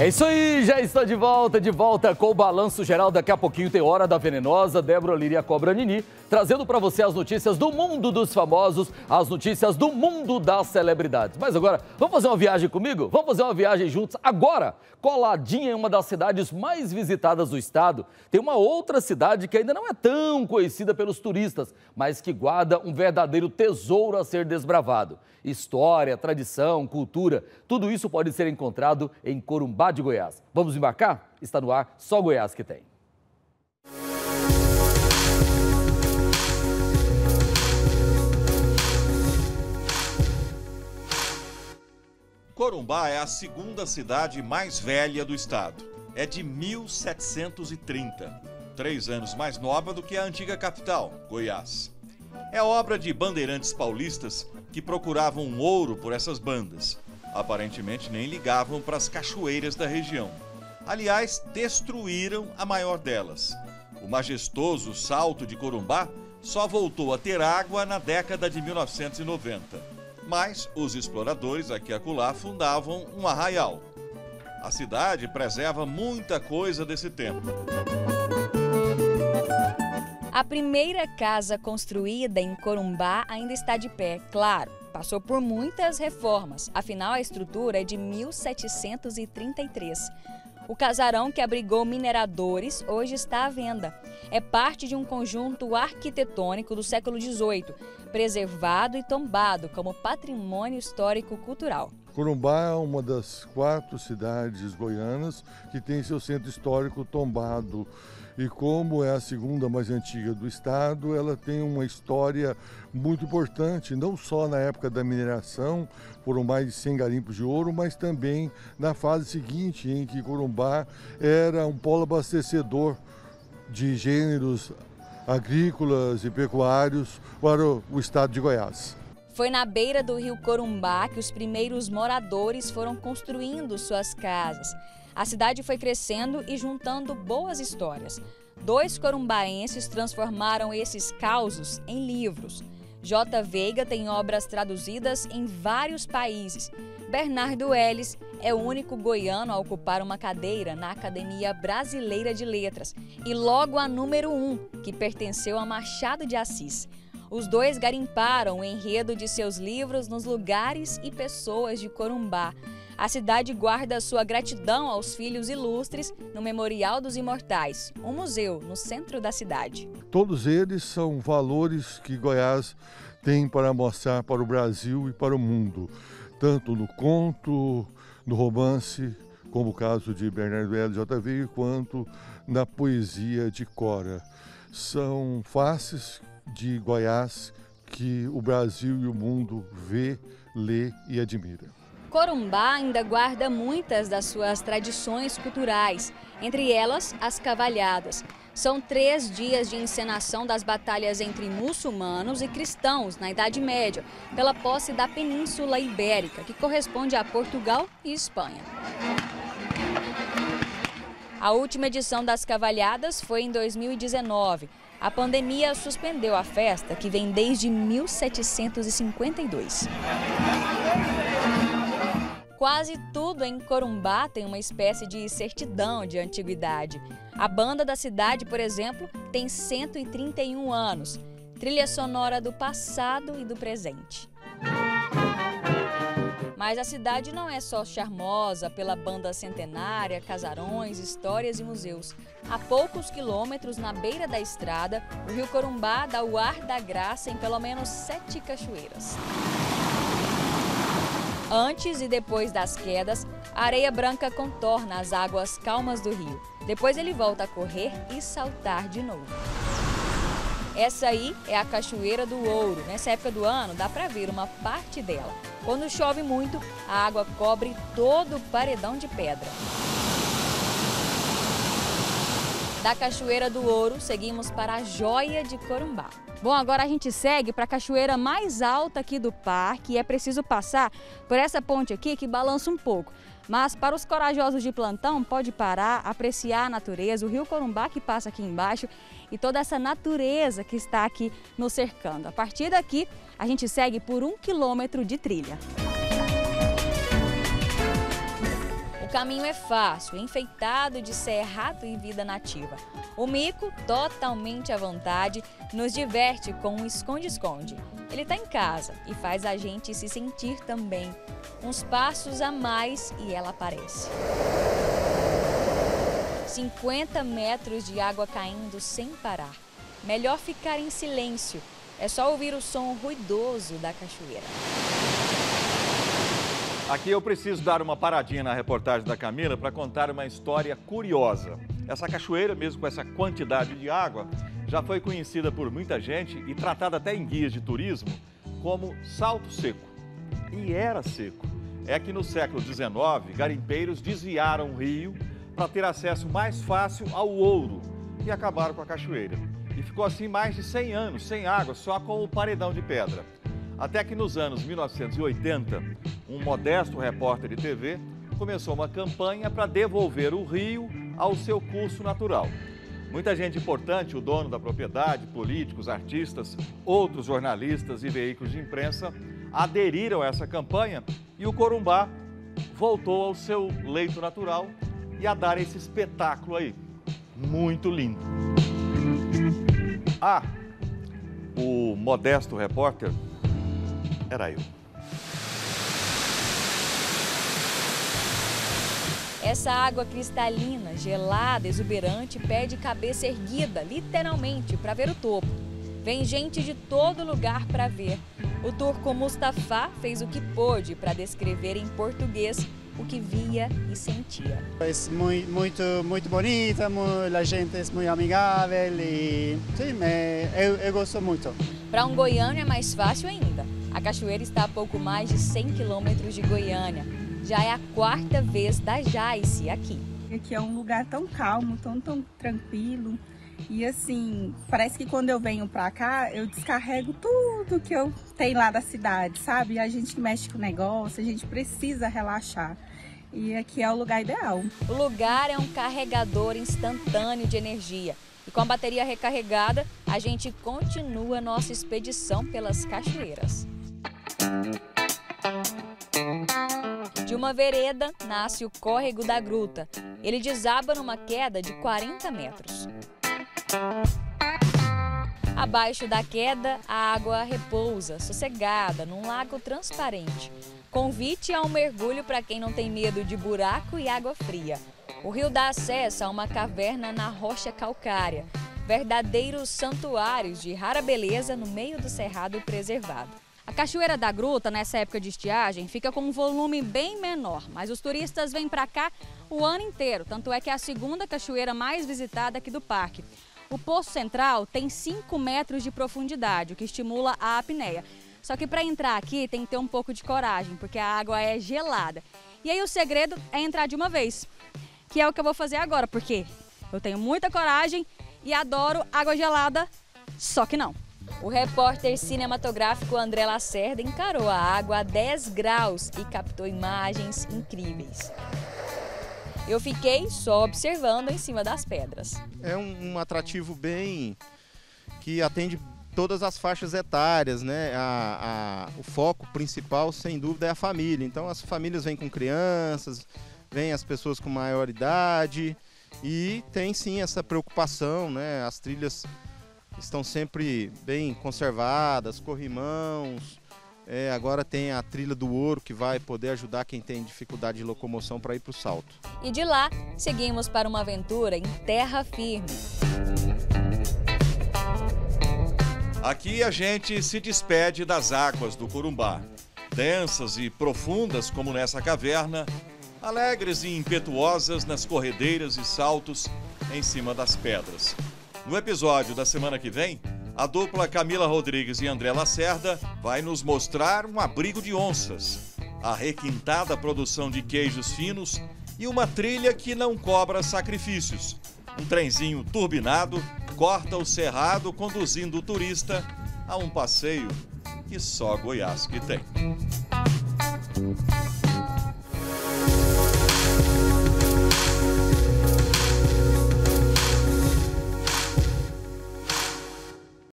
É isso aí, já está de volta, de volta com o Balanço Geral. Daqui a pouquinho tem Hora da Venenosa, Débora Liria Cobra Nini, trazendo para você as notícias do mundo dos famosos, as notícias do mundo das celebridades. Mas agora, vamos fazer uma viagem comigo? Vamos fazer uma viagem juntos agora? Coladinha em uma das cidades mais visitadas do estado, tem uma outra cidade que ainda não é tão conhecida pelos turistas, mas que guarda um verdadeiro tesouro a ser desbravado. História, tradição, cultura, tudo isso pode ser encontrado em Corumbá de Goiás. Vamos embarcar? Está no ar, só Goiás que tem. Corumbá é a segunda cidade mais velha do estado. É de 1730, três anos mais nova do que a antiga capital, Goiás. É obra de bandeirantes paulistas que procuravam ouro por essas bandas. Aparentemente nem ligavam para as cachoeiras da região. Aliás, destruíram a maior delas. O majestoso Salto de Corumbá só voltou a ter água na década de 1990 mas os exploradores aqui acolá fundavam um arraial. A cidade preserva muita coisa desse tempo. A primeira casa construída em Corumbá ainda está de pé, claro. Passou por muitas reformas, afinal a estrutura é de 1733. O casarão que abrigou mineradores hoje está à venda. É parte de um conjunto arquitetônico do século XVIII, preservado e tombado como patrimônio histórico-cultural. Corumbá é uma das quatro cidades goianas que tem seu centro histórico tombado. E como é a segunda mais antiga do estado, ela tem uma história muito importante, não só na época da mineração, foram mais de 100 garimpos de ouro, mas também na fase seguinte, em que Corumbá era um polo abastecedor de gêneros agrícolas e pecuários para o estado de Goiás. Foi na beira do rio Corumbá que os primeiros moradores foram construindo suas casas. A cidade foi crescendo e juntando boas histórias. Dois corumbaenses transformaram esses causos em livros. J. Veiga tem obras traduzidas em vários países. Bernardo Ellis é o único goiano a ocupar uma cadeira na Academia Brasileira de Letras e logo a número um, que pertenceu a Machado de Assis. Os dois garimparam o enredo de seus livros nos lugares e pessoas de Corumbá. A cidade guarda sua gratidão aos filhos ilustres no Memorial dos Imortais, um museu no centro da cidade. Todos eles são valores que Goiás tem para mostrar para o Brasil e para o mundo, tanto no conto, no romance, como o caso de Bernardo L. J.V., quanto na poesia de Cora. São faces de Goiás que o Brasil e o mundo vê, lê e admira. Corumbá ainda guarda muitas das suas tradições culturais, entre elas as cavalhadas. São três dias de encenação das batalhas entre muçulmanos e cristãos na Idade Média, pela posse da Península Ibérica, que corresponde a Portugal e Espanha. A última edição das cavalhadas foi em 2019. A pandemia suspendeu a festa, que vem desde 1752. Quase tudo em Corumbá tem uma espécie de certidão de antiguidade. A banda da cidade, por exemplo, tem 131 anos. Trilha sonora do passado e do presente. Mas a cidade não é só charmosa pela banda centenária, casarões, histórias e museus. A poucos quilômetros na beira da estrada, o rio Corumbá dá o ar da graça em pelo menos sete cachoeiras. Antes e depois das quedas, a areia branca contorna as águas calmas do rio. Depois ele volta a correr e saltar de novo. Essa aí é a Cachoeira do Ouro. Nessa época do ano dá para ver uma parte dela. Quando chove muito, a água cobre todo o paredão de pedra. Da Cachoeira do Ouro, seguimos para a Joia de Corumbá. Bom, agora a gente segue para a cachoeira mais alta aqui do parque e é preciso passar por essa ponte aqui que balança um pouco. Mas para os corajosos de plantão, pode parar, apreciar a natureza, o rio Corumbá que passa aqui embaixo e toda essa natureza que está aqui nos cercando. A partir daqui, a gente segue por um quilômetro de trilha. Caminho é fácil, enfeitado de cerrado e vida nativa. O mico, totalmente à vontade, nos diverte com um esconde-esconde. Ele está em casa e faz a gente se sentir também. Uns passos a mais e ela aparece. 50 metros de água caindo sem parar. Melhor ficar em silêncio. É só ouvir o som ruidoso da cachoeira. Aqui eu preciso dar uma paradinha na reportagem da Camila para contar uma história curiosa. Essa cachoeira, mesmo com essa quantidade de água, já foi conhecida por muita gente e tratada até em guias de turismo como salto seco. E era seco. É que no século XIX, garimpeiros desviaram o rio para ter acesso mais fácil ao ouro e acabaram com a cachoeira. E ficou assim mais de 100 anos sem água, só com o paredão de pedra. Até que nos anos 1980, um modesto repórter de TV começou uma campanha para devolver o rio ao seu curso natural. Muita gente importante, o dono da propriedade, políticos, artistas, outros jornalistas e veículos de imprensa aderiram a essa campanha e o Corumbá voltou ao seu leito natural e a dar esse espetáculo aí. Muito lindo. Ah, o modesto repórter era eu. Essa água cristalina, gelada, exuberante, pede cabeça erguida, literalmente, para ver o topo. Vem gente de todo lugar para ver. O turco Mustafa fez o que pôde para descrever em português o que via e sentia. É muito, muito, muito bonita, a gente é muito amigável e sim, eu, eu gosto muito. Para um goiano é mais fácil ainda. A cachoeira está a pouco mais de 100 quilômetros de Goiânia já é a quarta vez da Jaice aqui. Aqui é um lugar tão calmo, tão, tão tranquilo. E assim, parece que quando eu venho pra cá, eu descarrego tudo que eu tenho lá da cidade, sabe? A gente mexe com o negócio, a gente precisa relaxar. E aqui é o lugar ideal. O lugar é um carregador instantâneo de energia. E com a bateria recarregada, a gente continua nossa expedição pelas cachoeiras. Uma vereda nasce o córrego da gruta. Ele desaba numa queda de 40 metros. Abaixo da queda, a água repousa, sossegada, num lago transparente. Convite a um mergulho para quem não tem medo de buraco e água fria. O rio dá acesso a uma caverna na rocha calcária, verdadeiros santuários de rara beleza no meio do cerrado preservado. Cachoeira da Gruta, nessa época de estiagem, fica com um volume bem menor, mas os turistas vêm para cá o ano inteiro, tanto é que é a segunda cachoeira mais visitada aqui do parque. O Poço Central tem 5 metros de profundidade, o que estimula a apneia. Só que para entrar aqui tem que ter um pouco de coragem, porque a água é gelada. E aí o segredo é entrar de uma vez, que é o que eu vou fazer agora, porque eu tenho muita coragem e adoro água gelada, só que não. O repórter cinematográfico André Lacerda encarou a água a 10 graus e captou imagens incríveis. Eu fiquei só observando em cima das pedras. É um, um atrativo bem que atende todas as faixas etárias, né? A, a, o foco principal, sem dúvida, é a família. Então, as famílias vêm com crianças, vêm as pessoas com maior idade e tem sim essa preocupação, né? As trilhas estão sempre bem conservadas, corrimãos. É, agora tem a trilha do ouro que vai poder ajudar quem tem dificuldade de locomoção para ir para o salto. E de lá, seguimos para uma aventura em terra firme. Aqui a gente se despede das águas do Corumbá. Densas e profundas como nessa caverna, alegres e impetuosas nas corredeiras e saltos em cima das pedras. No episódio da semana que vem, a dupla Camila Rodrigues e André Lacerda vai nos mostrar um abrigo de onças, a requintada produção de queijos finos e uma trilha que não cobra sacrifícios. Um trenzinho turbinado corta o cerrado conduzindo o turista a um passeio que só Goiás que tem.